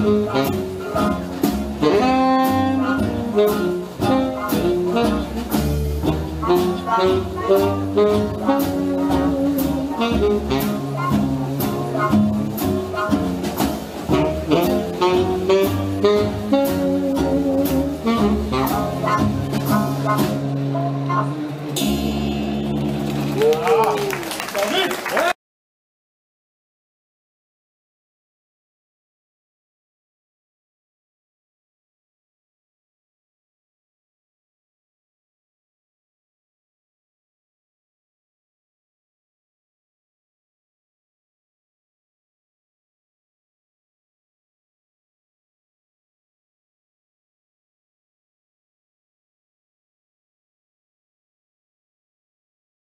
Música